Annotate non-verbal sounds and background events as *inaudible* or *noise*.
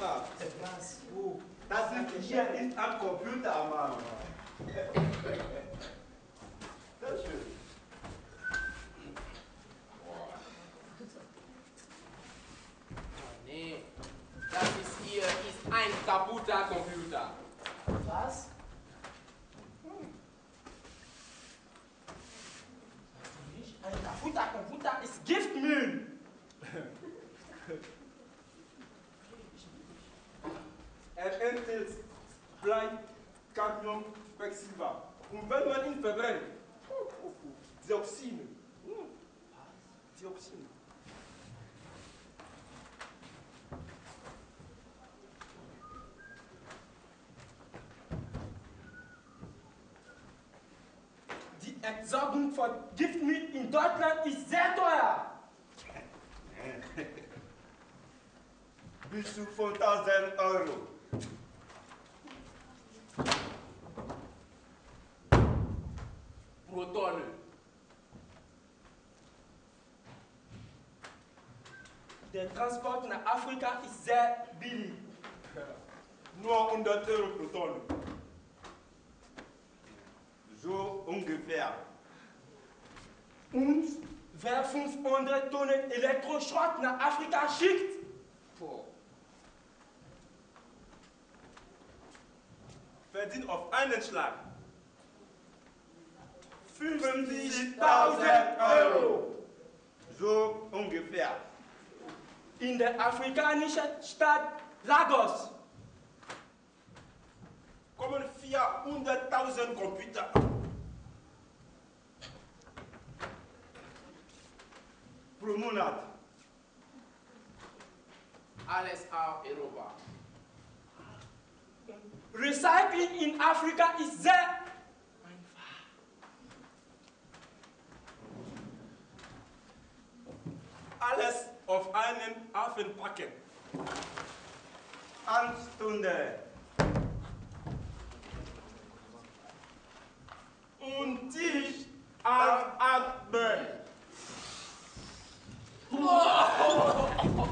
Wo? Das ist hier ist ein Computer, Mann. Sehr schön. Nee, das ist hier ist ein kaputter Computer. Was? Ein kaputter Computer ist Giftmüll. *laughs* enthält Blei, Cadmium, Quecksilber. Und wenn man ihn verbrennt, Dioxine. Dioxine. Die Entsorgung von Giftmüll in Deutschland ist sehr teuer. Bis zu 5000 Euro. Pro Tonne. Der Transport nach Afrika ist sehr billig. Nur 100 Euro pro Tonne. So ungefähr. Und wer 500 Tonnen Elektroschrott nach Afrika schickt, Verdient auf einen Schlag 50.000 50.000 Euro. So ungefähr. in der afrikanischen Stadt Lagos. kommen 400.000 Computer. Pro Monat. Alles auf Europa. Recycling in Afrika ist sehr einfach. Alles auf einen Affen packen. Anstunde. Und dich anatmen. Oh.